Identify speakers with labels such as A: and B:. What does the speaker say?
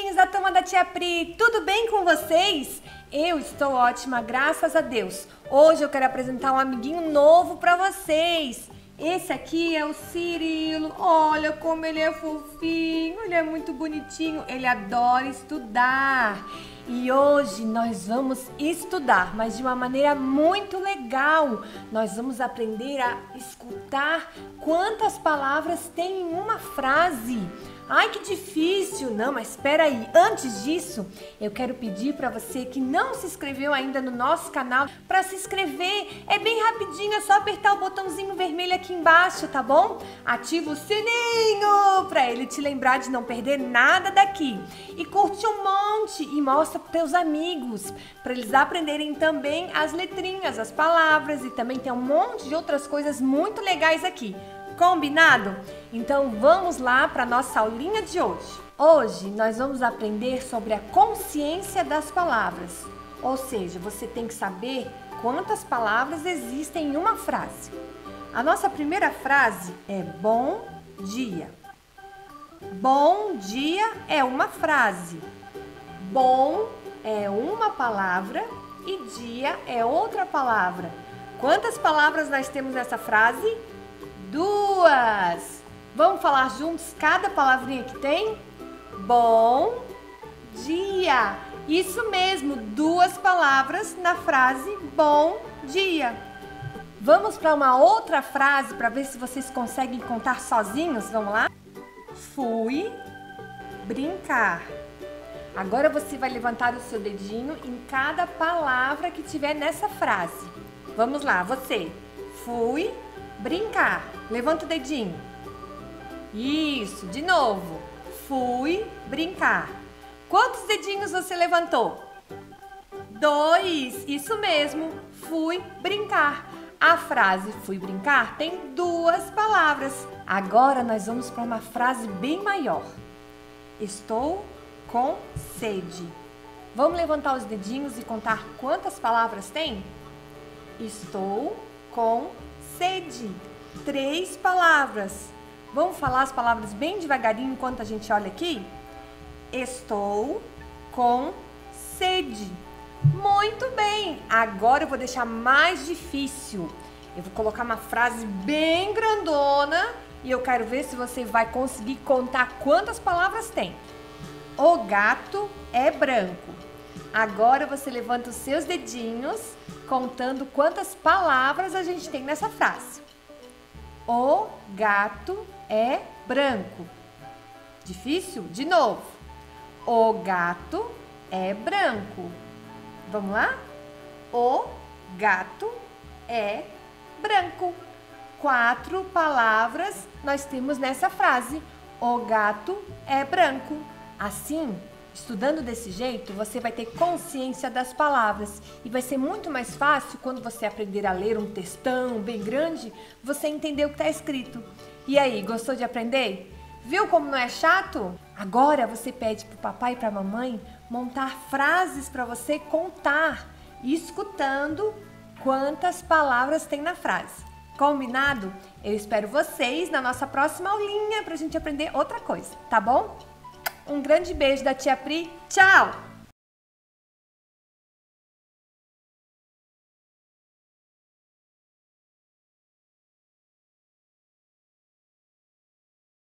A: amiguinhos da turma da Tia Pri, tudo bem com vocês? Eu estou ótima, graças a Deus. Hoje eu quero apresentar um amiguinho novo para vocês. Esse aqui é o Cirilo. Olha como ele é fofinho, ele é muito bonitinho, ele adora estudar. E hoje nós vamos estudar, mas de uma maneira muito legal. Nós vamos aprender a escutar quantas palavras tem em uma frase. Ai, que difícil! Não, mas espera aí. Antes disso, eu quero pedir para você que não se inscreveu ainda no nosso canal para se inscrever. É bem rapidinho, é só apertar o botãozinho vermelho aqui embaixo, tá bom? Ativa o sininho para ele te lembrar de não perder nada daqui. E curte um monte e mostra teus amigos, para eles aprenderem também as letrinhas, as palavras e também tem um monte de outras coisas muito legais aqui. Combinado? Então vamos lá para nossa aulinha de hoje. Hoje nós vamos aprender sobre a consciência das palavras. Ou seja, você tem que saber quantas palavras existem em uma frase. A nossa primeira frase é bom dia. Bom dia é uma frase. Bom é uma palavra e dia é outra palavra. Quantas palavras nós temos nessa frase? duas. Vamos falar juntos cada palavrinha que tem? Bom dia. Isso mesmo, duas palavras na frase bom dia. Vamos para uma outra frase para ver se vocês conseguem contar sozinhos. Vamos lá? Fui brincar. Agora você vai levantar o seu dedinho em cada palavra que tiver nessa frase. Vamos lá, você. Fui brincar. Levanta o dedinho. Isso, de novo. Fui brincar. Quantos dedinhos você levantou? Dois. Isso mesmo. Fui brincar. A frase fui brincar tem duas palavras. Agora nós vamos para uma frase bem maior. Estou com sede. Vamos levantar os dedinhos e contar quantas palavras tem? Estou com sede. Três palavras. Vamos falar as palavras bem devagarinho enquanto a gente olha aqui? Estou com sede. Muito bem. Agora eu vou deixar mais difícil. Eu vou colocar uma frase bem grandona e eu quero ver se você vai conseguir contar quantas palavras tem. O gato é branco. Agora você levanta os seus dedinhos, contando quantas palavras a gente tem nessa frase. O gato é branco. Difícil? De novo. O gato é branco. Vamos lá? O gato é branco. Quatro palavras nós temos nessa frase. O gato é branco. Assim, Estudando desse jeito, você vai ter consciência das palavras e vai ser muito mais fácil quando você aprender a ler um textão bem grande, você entender o que está escrito. E aí, gostou de aprender? Viu como não é chato? Agora você pede para o papai e para a mamãe montar frases para você contar, escutando quantas palavras tem na frase. Combinado? Eu espero vocês na nossa próxima aulinha para a gente aprender outra coisa, tá bom? Um grande beijo da tia Pri. Tchau!